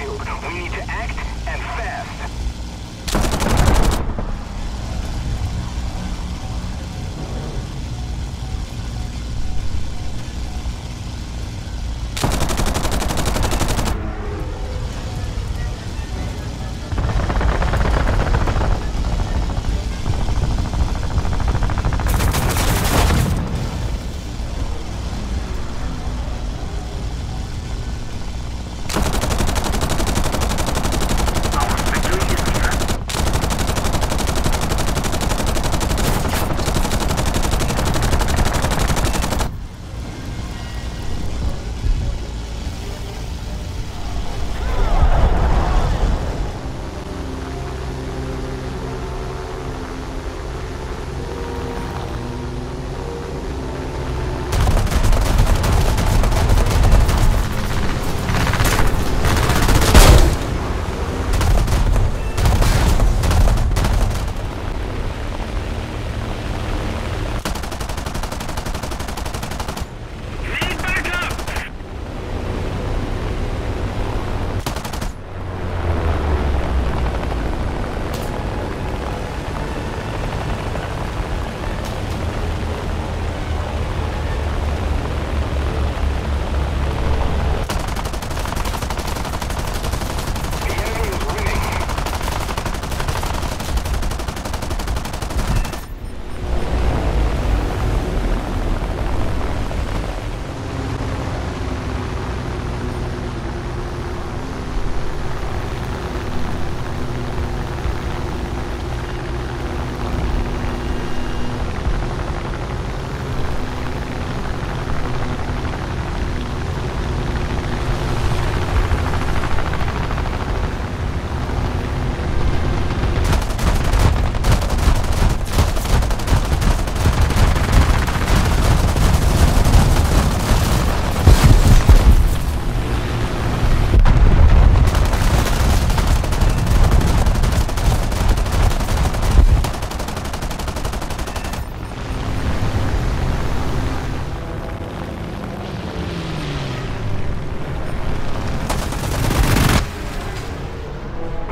airfield. We need to act and fast.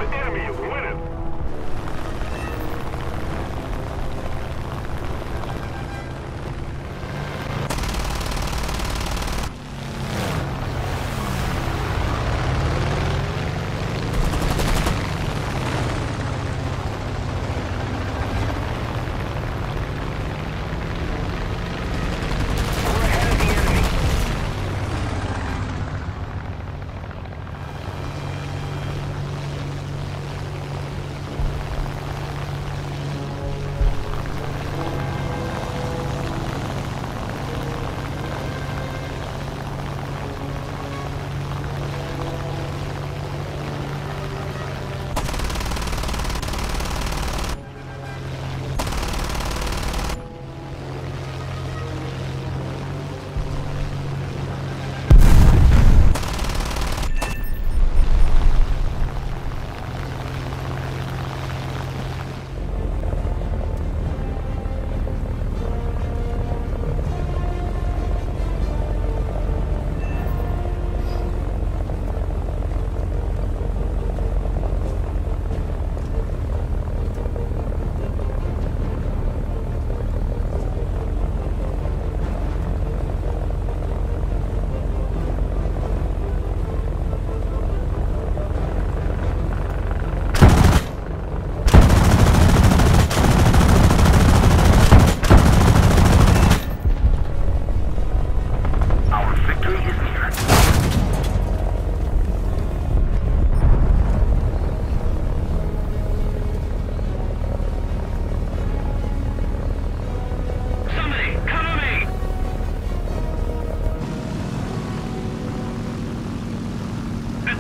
The enemy is winning.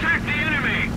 Attack the enemy!